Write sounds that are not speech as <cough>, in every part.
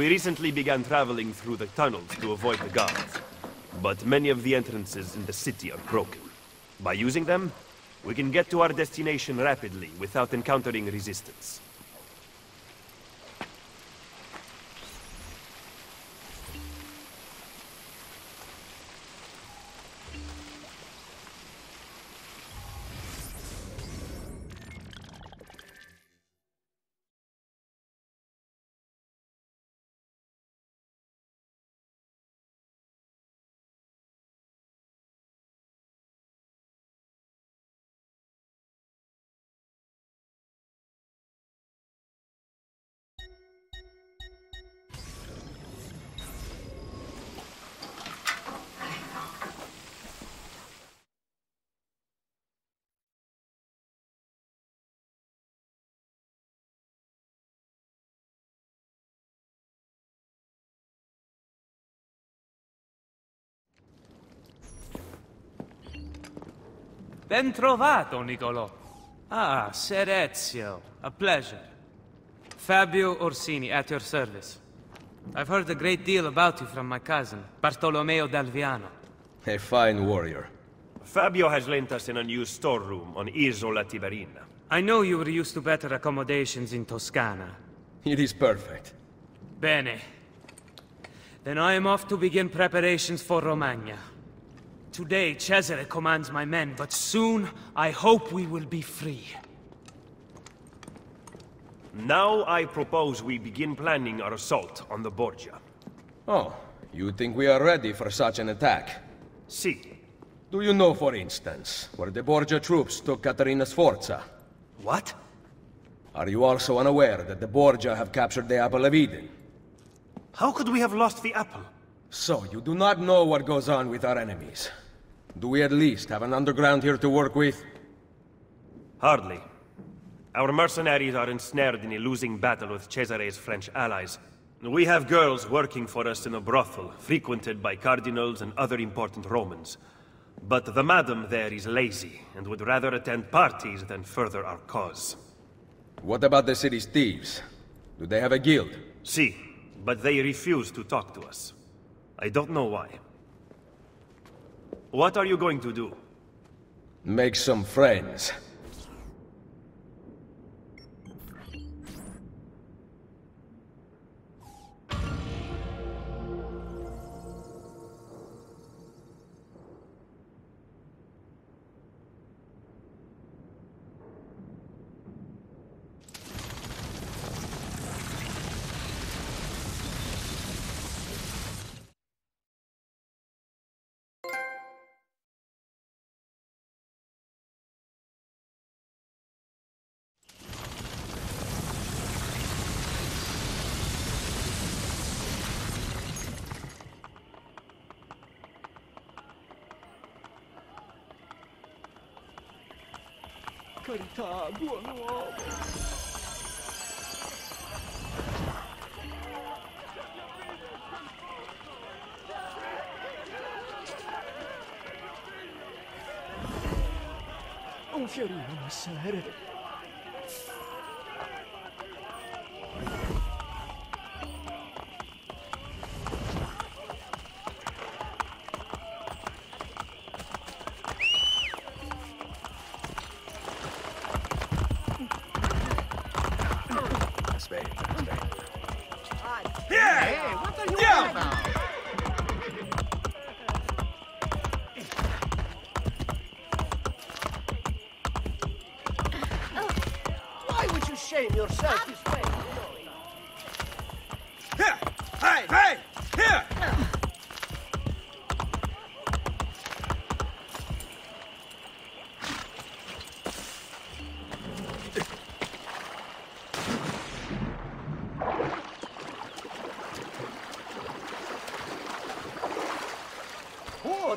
We recently began traveling through the tunnels to avoid the guards. But many of the entrances in the city are broken. By using them, we can get to our destination rapidly without encountering resistance. Ben trovato, Niccolò. Ah, Ser Ezio. A pleasure. Fabio Orsini, at your service. I've heard a great deal about you from my cousin, Bartolomeo d'Alviano. A fine warrior. Fabio has lent us an unused storeroom on Isola Tiberina. I know you were used to better accommodations in Toscana. It is perfect. Bene. Then I am off to begin preparations for Romagna. Today, Cesare commands my men, but soon I hope we will be free. Now I propose we begin planning our assault on the Borgia. Oh, you think we are ready for such an attack? See, Do you know, for instance, where the Borgia troops took Caterina Sforza? what? Are you also unaware that the Borgia have captured the Apple of Eden? How could we have lost the apple? So, you do not know what goes on with our enemies. Do we at least have an underground here to work with? Hardly. Our mercenaries are ensnared in a losing battle with Cesare's French allies. We have girls working for us in a brothel, frequented by cardinals and other important Romans. But the madam there is lazy, and would rather attend parties than further our cause. What about the city's thieves? Do they have a guild? See, but they refuse to talk to us. I don't know why. What are you going to do? Make some friends. Carità, buon uomo. Un fiorino, messere. Yourself way? Hey! Hey! Here!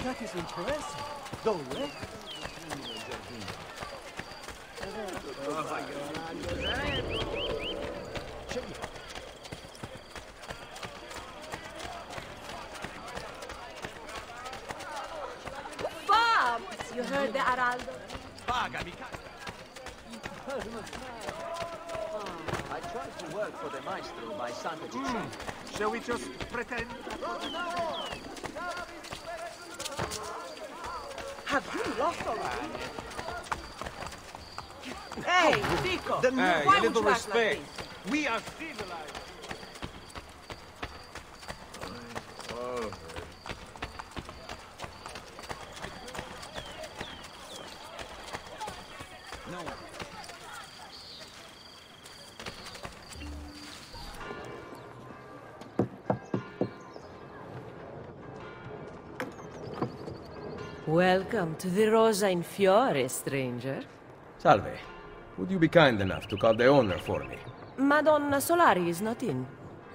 that is impressive. Dove? Vamos! You heard the Araldo? Pagami, I tried to work for the maestro by Santa Cecilia. Shall we just pretend? Have you lost already? Hey, Vico! The Why a would little you act like respect. this? we are civilized. Welcome to the Rosa in Fiore, stranger. Salve. Would you be kind enough to call the owner for me? Madonna Solari is not in.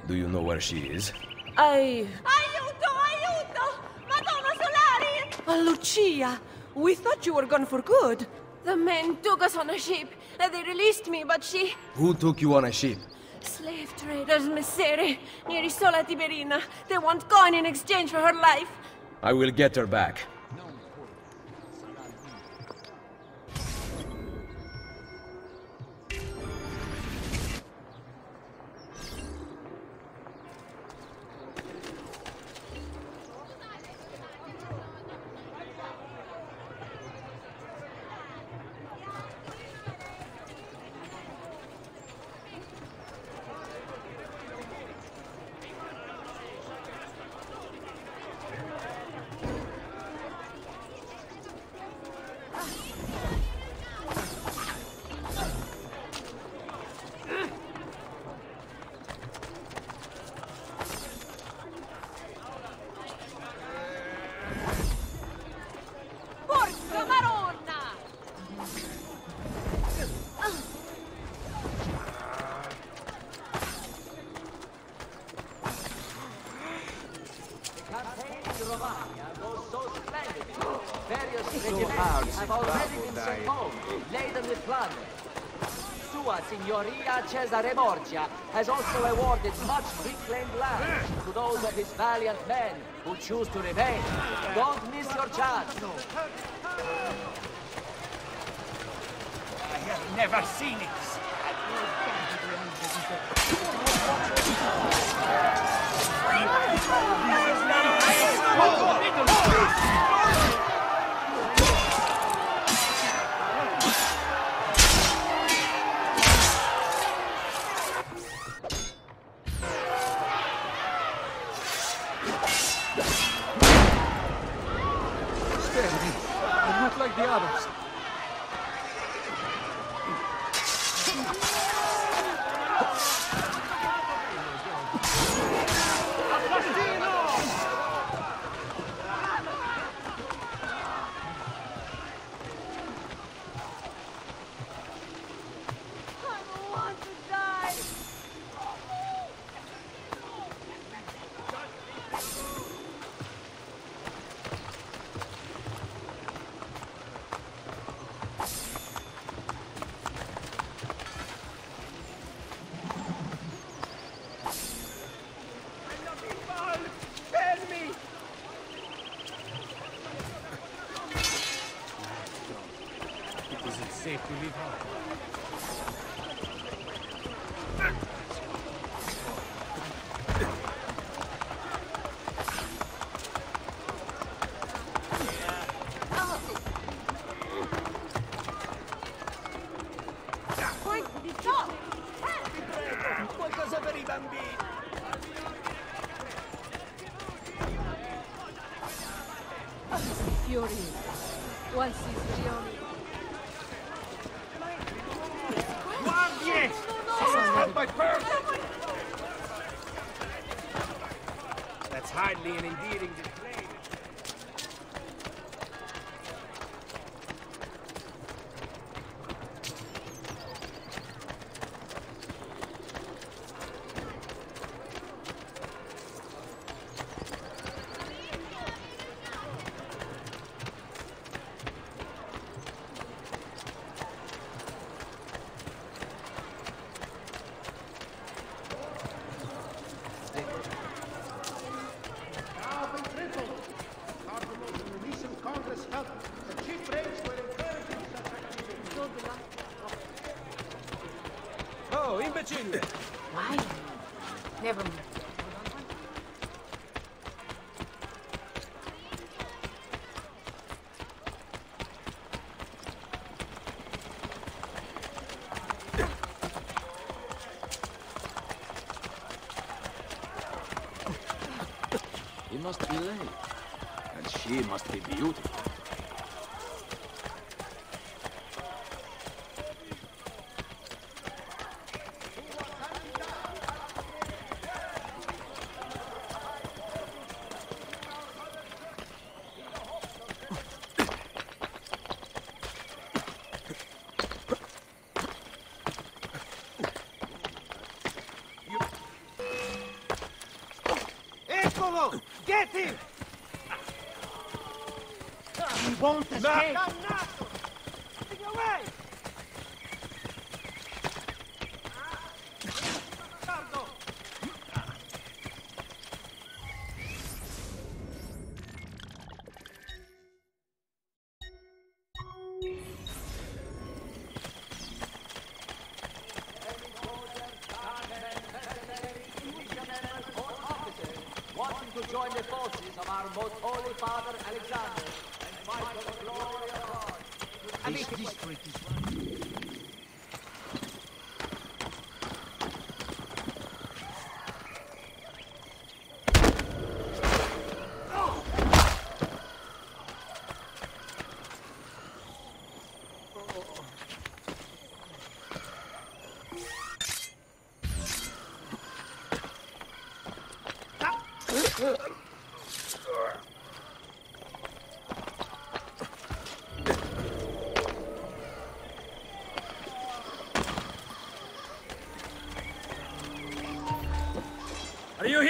Do you know where she is? I... Aiuto! Aiuto! Madonna Solari! Oh, Lucia! We thought you were gone for good. The men took us on a ship. and They released me, but she... Who took you on a ship? Slave traders, Messere, near Isola Tiberina. They want coin in exchange for her life. I will get her back. Cesare Borgia has also awarded much reclaimed land to those of his valiant men who choose to remain. Don't miss your chance. I have never seen it. My purse! That's hardly an endearing display. continue. Why? Never mind. He must be late. And she must be beautiful. Get him! He won't escape. Dannato! Getting away!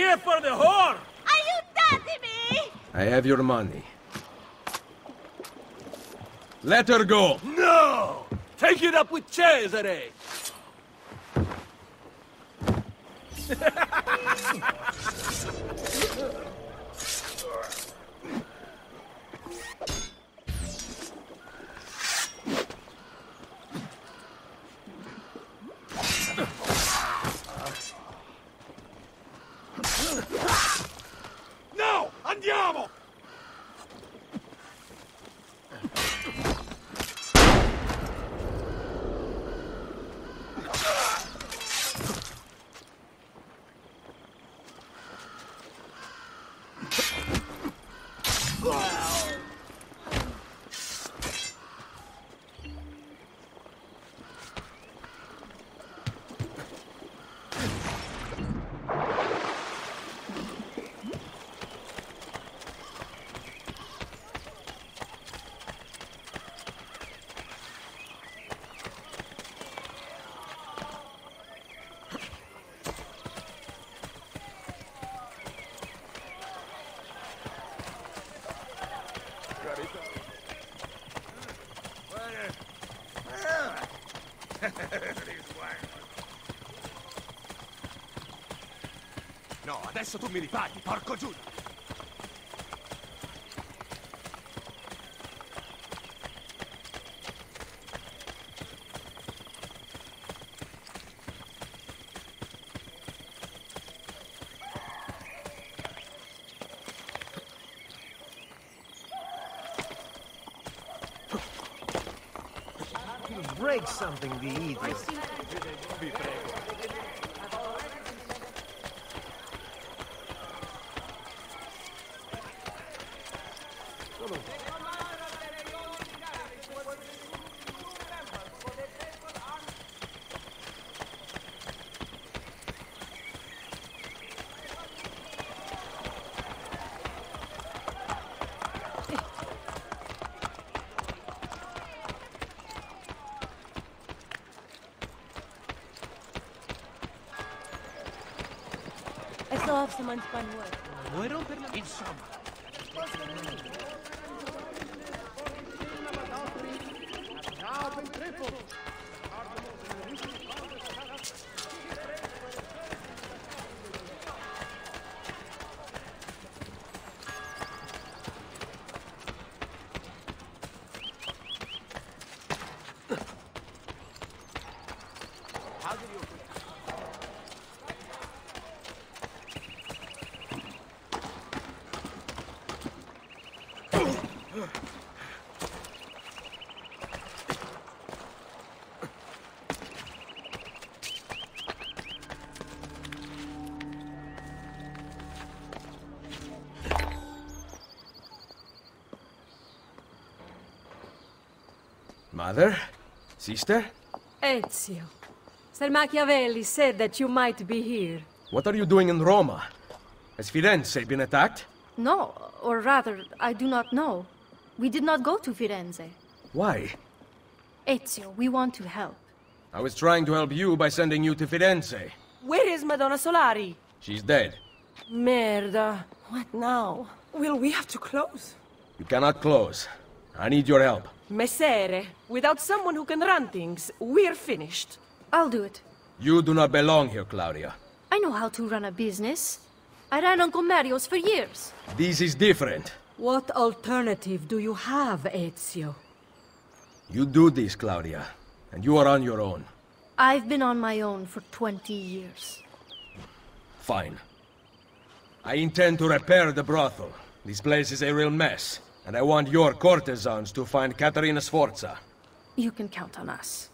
Here for the whore? Are you dating me? I have your money. Let her go! No! Take it up with Cesare! <laughs> No, adesso tu mi ripaghi, porco Giuda! Something, the idiot. love someone's fun work. Muero Insomma. Ciao, ben Insomma, Mother? Sister? Ezio. Sir Machiavelli said that you might be here. What are you doing in Roma? Has Firenze been attacked? No, or rather, I do not know. We did not go to Firenze. Why? Ezio, we want to help. I was trying to help you by sending you to Firenze. Where is Madonna Solari? She's dead. Merda. What now? Will we have to close? You cannot close. I need your help. Messere, without someone who can run things, we're finished. I'll do it. You do not belong here, Claudia. I know how to run a business. I ran Uncle Mario's for years. This is different. What alternative do you have, Ezio? You do this, Claudia, and you are on your own. I've been on my own for 20 years. Fine. I intend to repair the brothel. This place is a real mess, and I want your courtesans to find Caterina Sforza. You can count on us.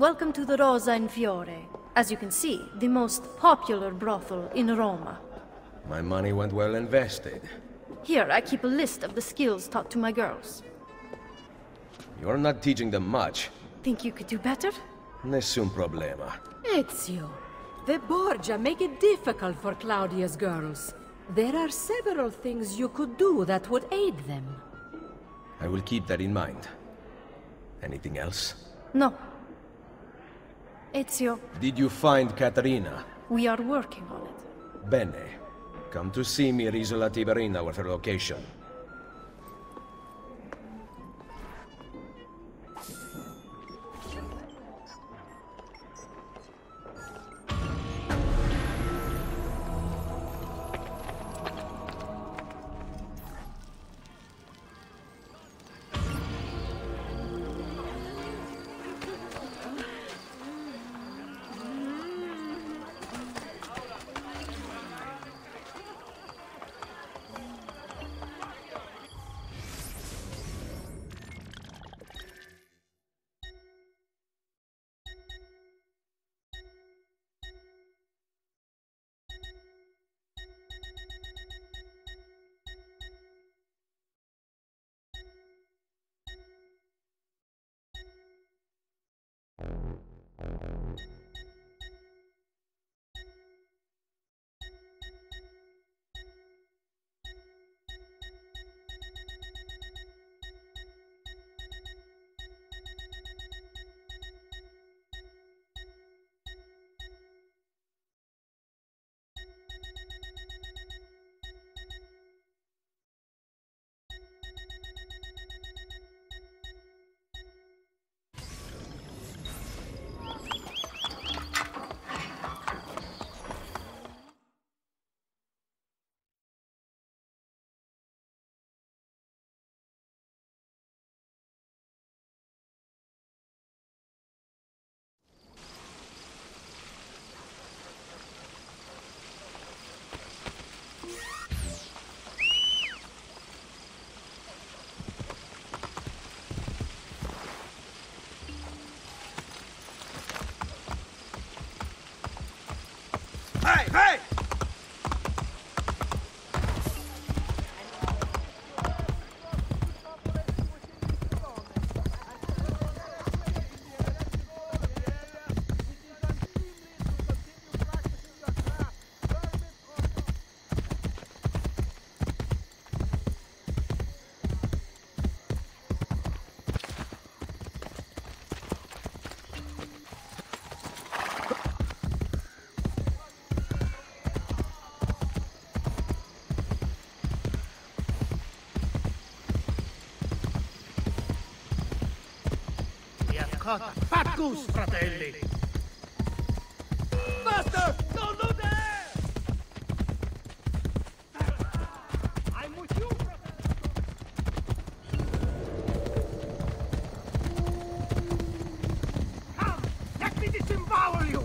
Welcome to the Rosa in Fiore. As you can see, the most popular brothel in Roma. My money went well invested. Here, I keep a list of the skills taught to my girls. You're not teaching them much. Think you could do better? Nessun problema. Ezio, the Borgia make it difficult for Claudia's girls. There are several things you could do that would aid them. I will keep that in mind. Anything else? No. Ezio, Did you find Caterina? we are working on it. Bene. Come to see me at Isola Tiberina with her location. Hey, Fratelli! Master! Don't do that! I'm with you, Come! Let me disembowel you!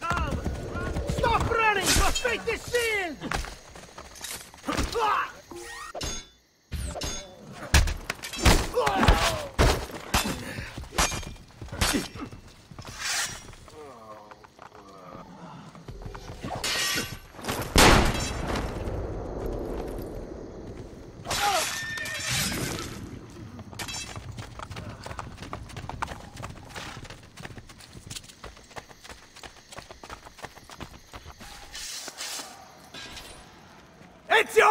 Come! Stop running! Frustrate the shield! Ah!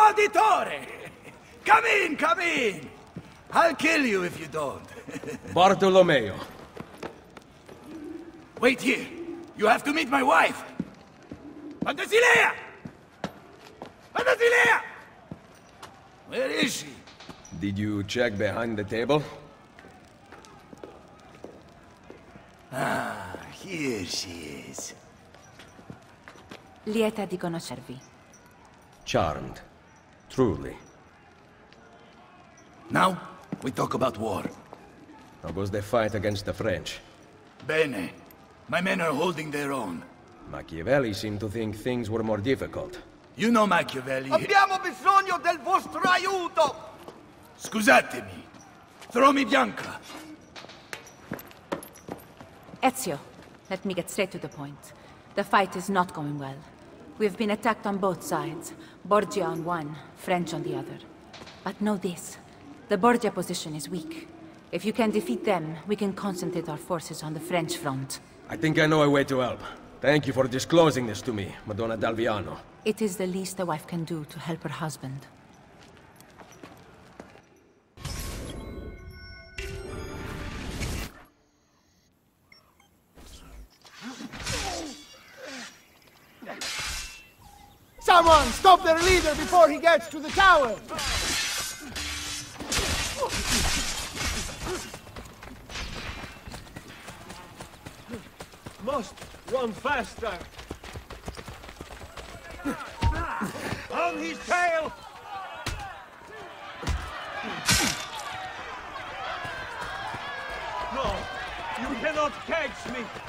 Ezio Auditore! Come in, come in! I'll kill you if you don't. <laughs> Bartolomeo. Wait here. You have to meet my wife. Pantasilea! Pantasilea! Where is she? Did you check behind the table? Ah, here she is. Lieta di conoscervi. Charmed. Truly. Now, we talk about war. How was the fight against the French? Bene. My men are holding their own. Machiavelli seemed to think things were more difficult. You know Machiavelli. Abbiamo bisogno del vostro aiuto! Scusatemi. Throw me Bianca. Ezio, let me get straight to the point. The fight is not going well. We've been attacked on both sides. Borgia on one, French on the other. But know this. The Borgia position is weak. If you can defeat them, we can concentrate our forces on the French front. I think I know a way to help. Thank you for disclosing this to me, Madonna d'Alviano. It is the least a wife can do to help her husband. Their leader before he gets to the tower! Must run faster. On his tail! No, you cannot catch me.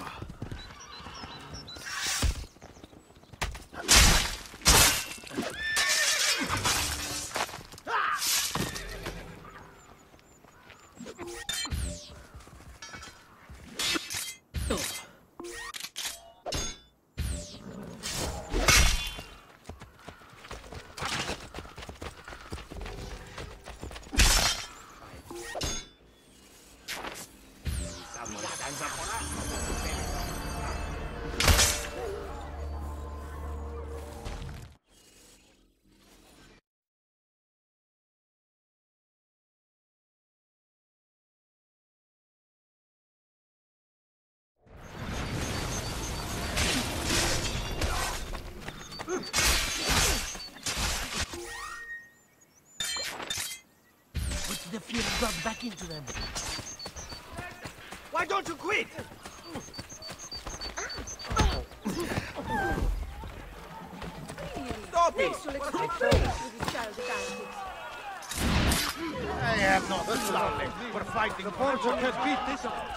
fear of God back into them. Why don't you quit? Stop it! I have not started for fighting. The Portuguese has beat this. cannot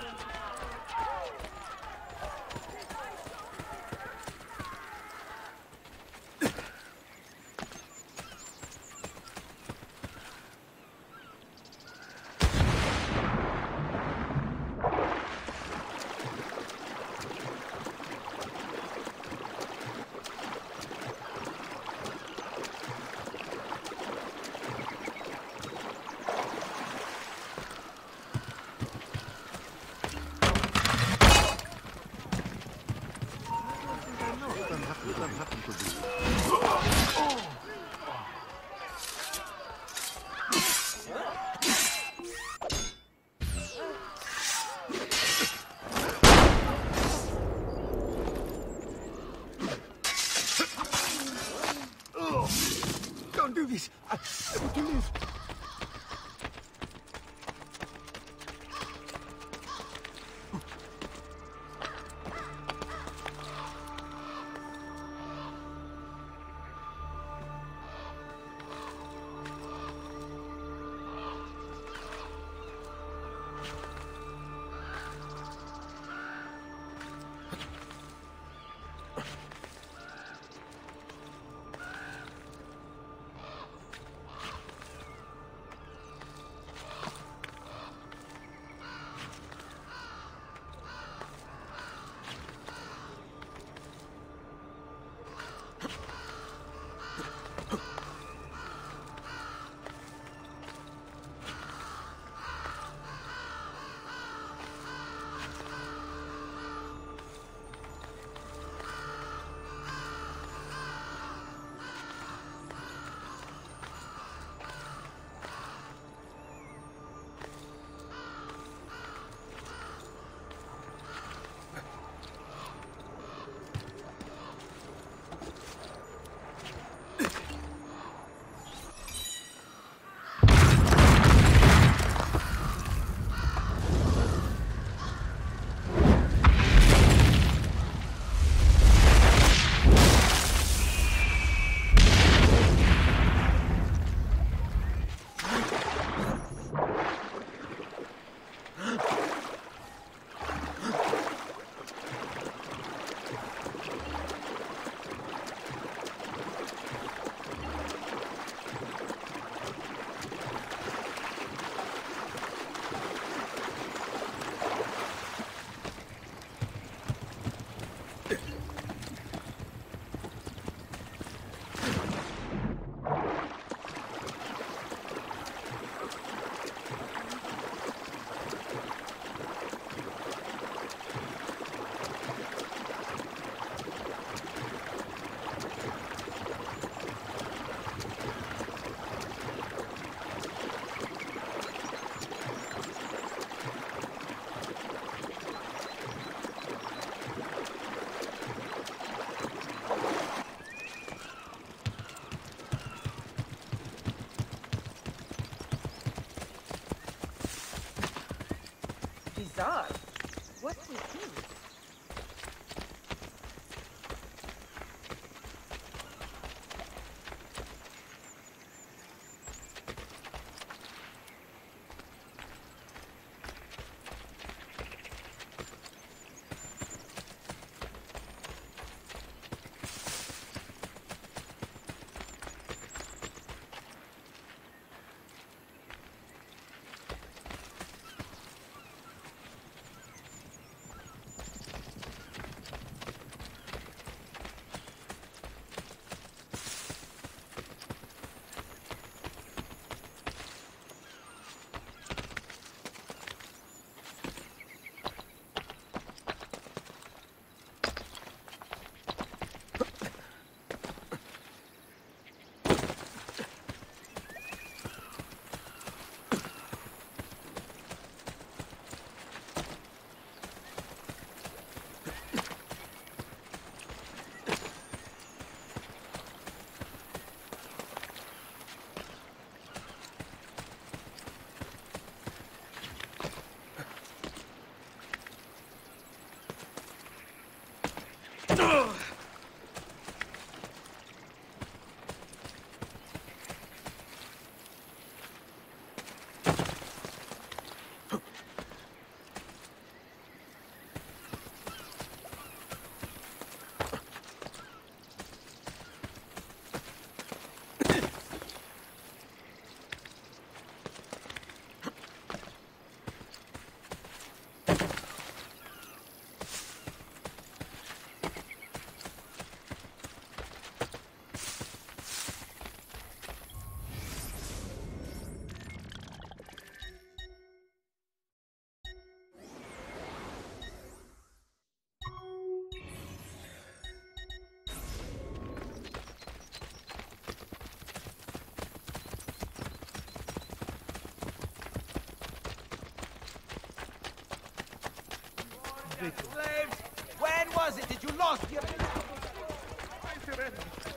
Slaves, when was it that you lost your...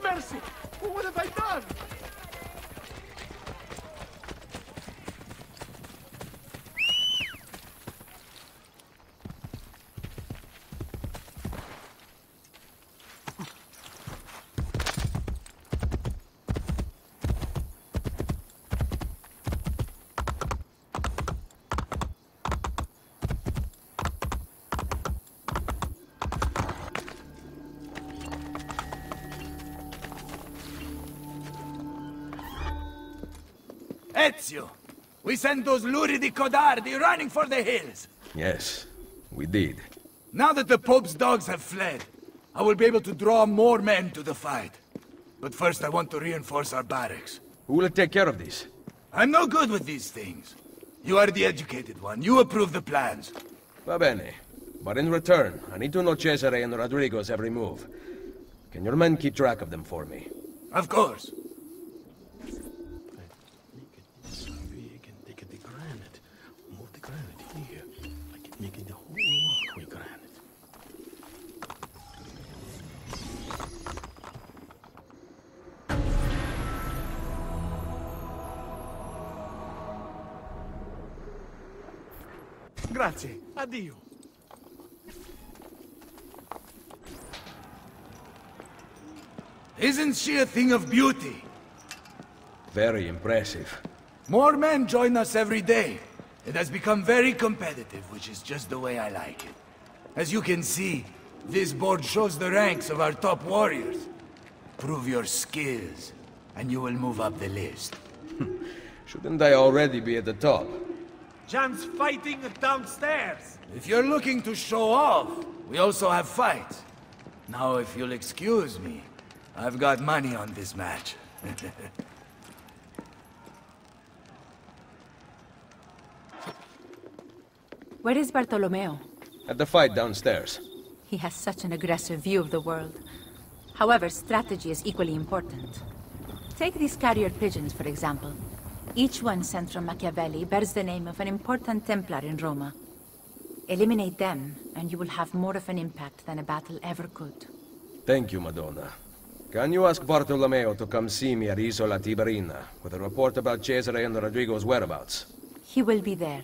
Mercy! What have I done? Sent those luridi codardi running for the hills. Yes, we did. Now that the Pope's dogs have fled, I will be able to draw more men to the fight. But first I want to reinforce our barracks. Who will take care of this? I'm no good with these things. You are the educated one. You approve the plans. Va bene. But in return, I need to know Cesare and Rodrigo's every move. Can your men keep track of them for me? Of course. Isn't she a thing of beauty? Very impressive. More men join us every day. It has become very competitive, which is just the way I like it. As you can see, this board shows the ranks of our top warriors. Prove your skills, and you will move up the list. <laughs> Shouldn't I already be at the top? Jan's fighting downstairs. If you're looking to show off, we also have fights. Now, if you'll excuse me, I've got money on this match. <laughs> Where is Bartolomeo? At the fight downstairs. He has such an aggressive view of the world. However, strategy is equally important. Take these carrier pigeons, for example. Each one sent from Machiavelli bears the name of an important Templar in Roma. Eliminate them, and you will have more of an impact than a battle ever could. Thank you, Madonna. Can you ask Bartolomeo to come see me at Isola Tiberina with a report about Cesare and Rodrigo's whereabouts? He will be there.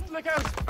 Borgia,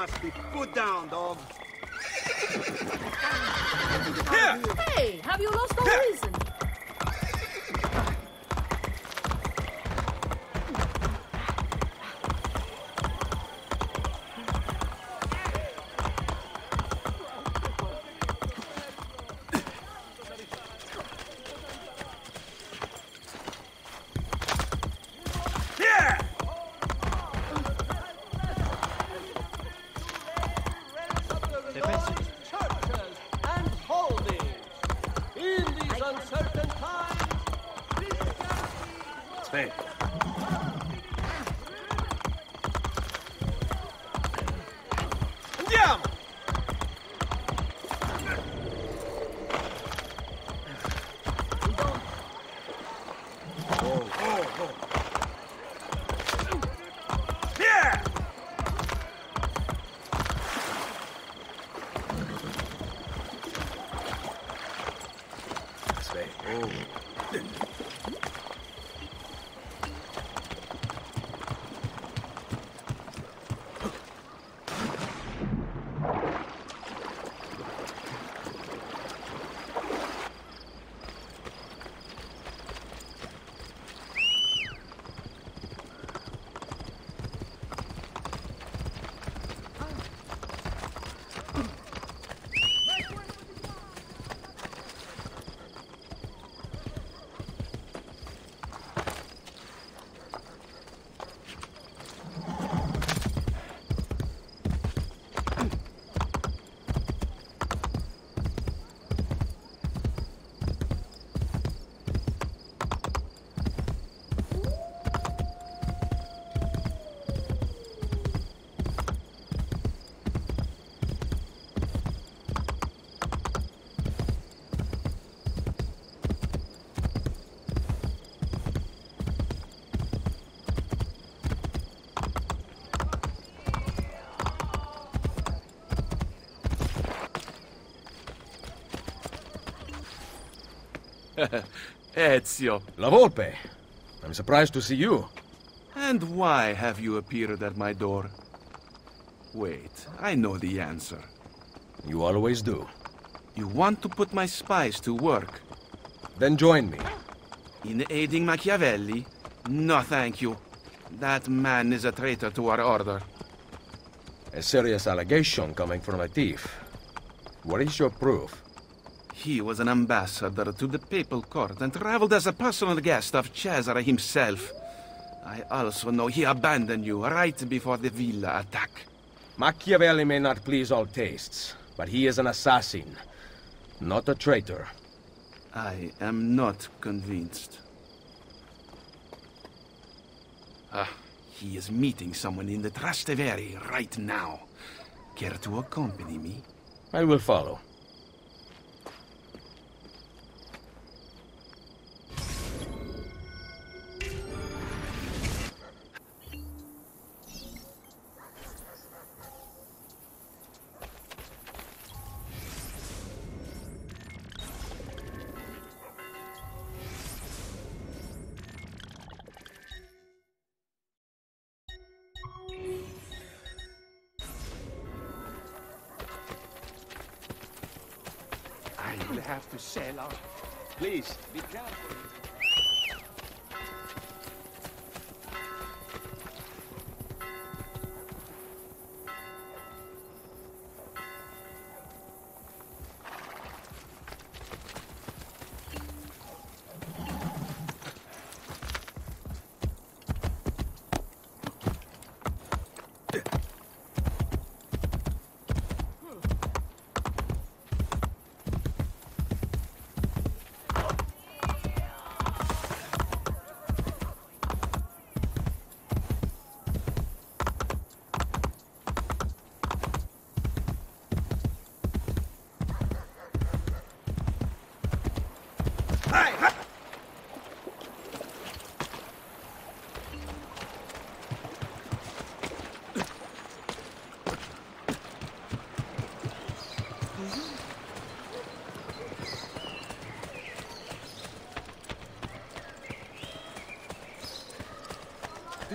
must be put down, dog. Here! Hey, have you lost all reason? <laughs> Ezio. La Volpe. I'm surprised to see you. And why have you appeared at my door? Wait, I know the answer. You always do. You want to put my spies to work. Then join me. In aiding Machiavelli? No, thank you. That man is a traitor to our order. A serious allegation coming from a thief. What is your proof? He was an ambassador to the papal court and traveled as a personal guest of Cesare himself. I also know he abandoned you right before the villa attack. Machiavelli may not please all tastes, but he is an assassin, not a traitor. I am not convinced. Ah, he is meeting someone in the Trastevere right now. Care to accompany me? I will follow.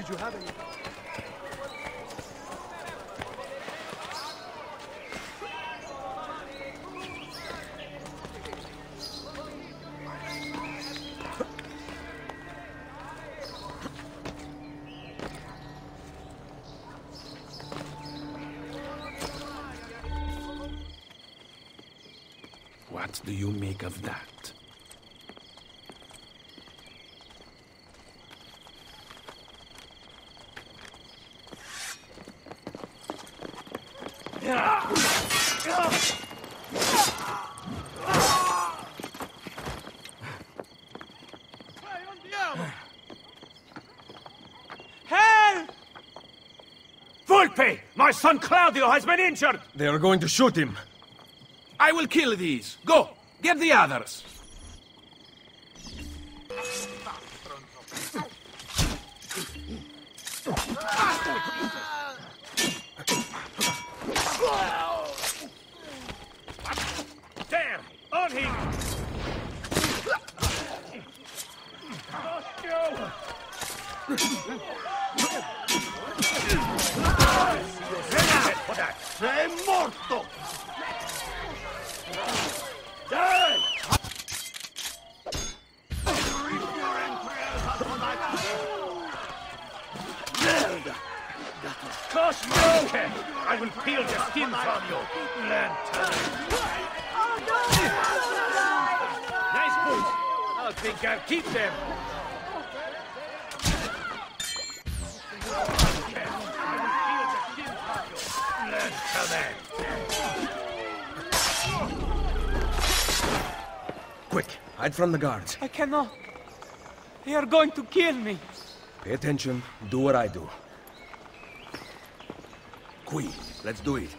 Did you have any? What do you make of that? My son Claudio has been injured! They are going to shoot him. I will kill these. Go! Get the others! There! On him! Sei morto! I will peel the skin from you! Lantern! Nice boots! I think I'll keep them! Quick, hide from the guards. I cannot. They are going to kill me. Pay attention, do what I do. Qui, let's do it.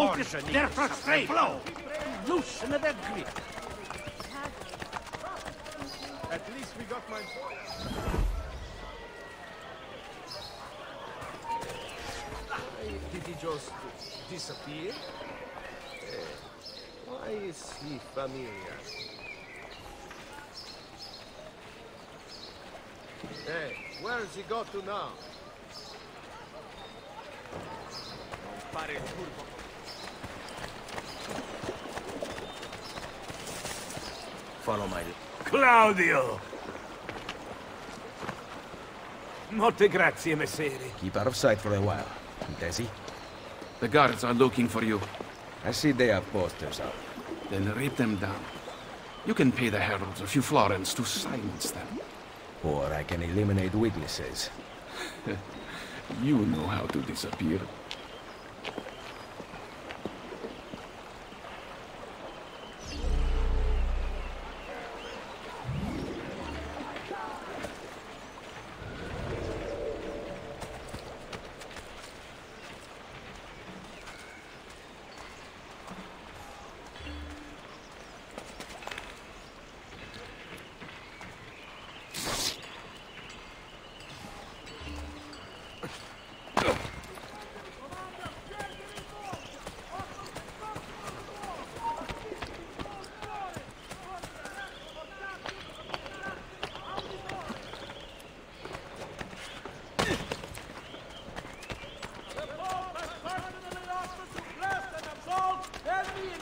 Focus their frustration! Loosen their grip! At least we got my... Did he just disappear? Eh, Why is he familiar? Hey, where's he got to now? Fare il turbo. Follow my... Claudio! Molte grazie, messere. Keep out of sight for a while. Desi? The guards are looking for you. I see they have posters up. Then rip them down. You can pay the heralds a few florins to silence them. Or I can eliminate witnesses. <laughs> You know how to disappear.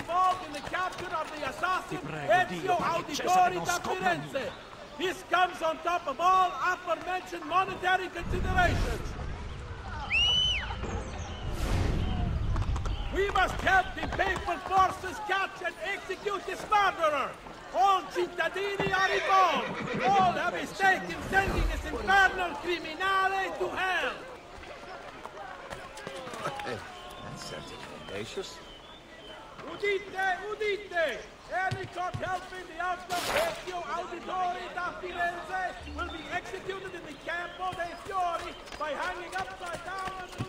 involved in the capture of the assassin Ezio Auditore da Firenze. This comes on top of all aforementioned monetary considerations. We must help the papal forces catch and execute this murderer. All cittadini are involved. All have a stake in sending this infernal criminale to hell. <laughs> That's certainly audacious. Udite, udite! Caught helping the outlaw Ezio Auditore da Firenze. Will be executed in the Campo dei Fiori by hanging upside down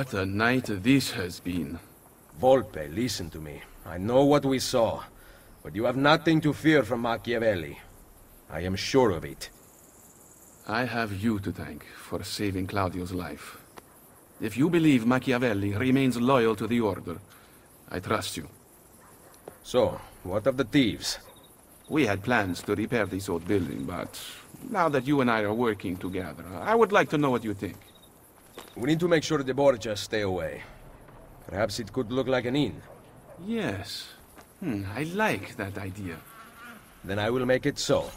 What a night this has been. Volpe, listen to me. I know what we saw, but you have nothing to fear from Machiavelli. I am sure of it. I have you to thank for saving Claudio's life. If you believe Machiavelli remains loyal to the Order, I trust you. So, what of the thieves? We had plans to repair this old building, but now that you and I are working together, I would like to know what you think. We need to make sure the Borgias stay away. Perhaps it could look like an inn. Yes. Hmm, I like that idea. Then I will make it so.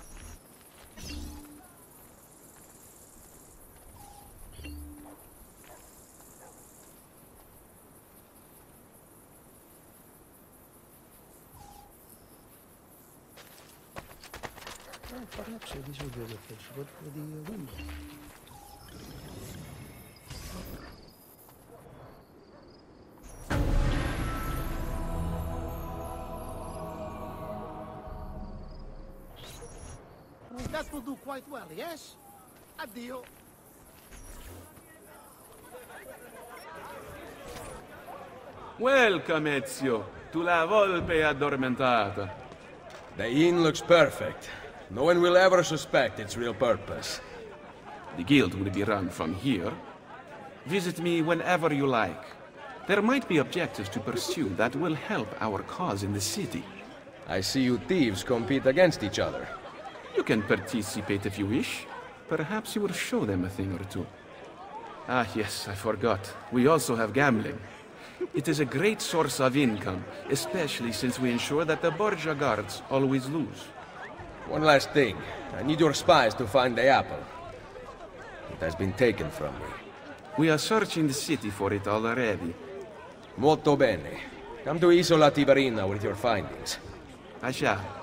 Perhaps this will be the fish, but for the window. Quite well, yes? Addio. Welcome, Ezio, to La Volpe Addormentata. The inn looks perfect. No one will ever suspect its real purpose. The guild will be run from here. Visit me whenever you like. There might be objectives to pursue that will help our cause in the city. I see you thieves compete against each other. You can participate if you wish. Perhaps you will show them a thing or two. Ah, yes, I forgot. We also have gambling. It is a great source of income, especially since we ensure that the Borgia guards always lose. One last thing. I need your spies to find the apple. It has been taken from me. We are searching the city for it already. Molto bene. Come to Isola Tiberina with your findings. I shall.